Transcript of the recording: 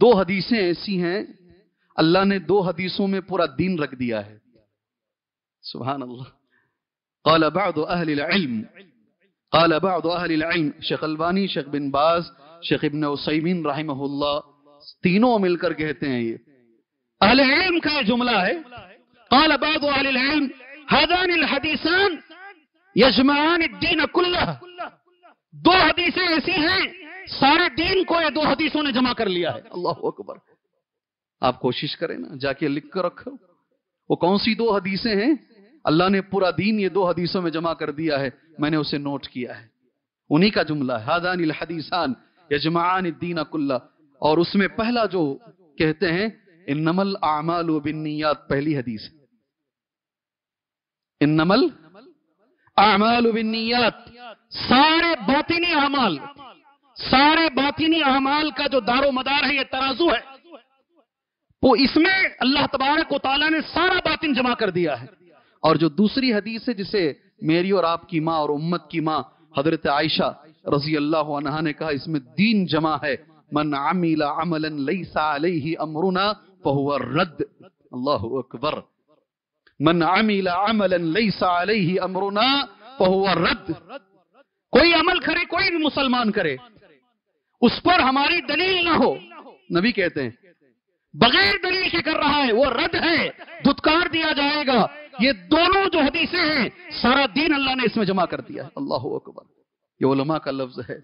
دو حدیثیں ایسی ہیں، اللہ نے دو حدیثوں میں پورا دین رکھ دیا ہے۔ سبحان اللہ۔ قال بعض اہل العلم، قال بعض اہل العلم، شیخ البانی، شیخ بن باز، شیخ ابن عثیمین رحمہ اللہ تینوں مل کر کہتے ہیں یہ۔ اہل علم کا جملہ ہے، قال بعض اہل العلم هذان الحدیثان یجمعان الدین کلہ دو حدیثیں ایسی ہیں سارے دین کو یہ دو حدیثوں نے جمع کر لیا ہے۔ اللہ اکبر۔ آپ کوشش کریں نا، جا کے لکھ کر رکھو۔ وہ کون سی دو حدیثیں ہیں؟ اللہ نے پورا دین یہ دو حدیثوں میں جمع کر دیا ہے، میں نے اسے نوٹ کیا ہے۔ انہی کا جملہ ہے حادان الحدیثان یجمعان الدین کلہ اور اس میں پہلا جو کہتے ہیں، انمل اعمال و پہلی حدیث۔ انمل اعمال و بنیات سارے باطنی اعمال۔ سارے باطنی اعمال کا جو دار و مدار ہے، یہ ترازو ہے۔ وہ اس میں اللہ تبارک و تعالیٰ نے سارا باطن جمع کر دیا ہے۔ اور جو دوسری حدیث ہے، جسے میری اور آپ کی ماں اور امت کی ماں حضرت عائشہ رضی اللہ عنہ نے کہا، اس میں دین جمع ہے۔ من عمل عملا لیس علیہ امرنا فہو رد اللہ اکبر۔ من عمل عملا لیس علیہ امرنا فہو رد کوئی عمل کرے، کوئی بھی مسلمان کرے۔ اس پر ہماری دلیل نہ ہو۔ نبی کہتے ہیں، بغیر دلیل کے کر رہا ہے، وہ رد ہے دھتکار دیا جائے گا۔ یہ دونوں جو حدیثیں ہیں، سارا دین اللہ نے اس میں جمع کر دیا ہے۔ اللہ اکبر۔ یہ علماء کا لفظ ہے۔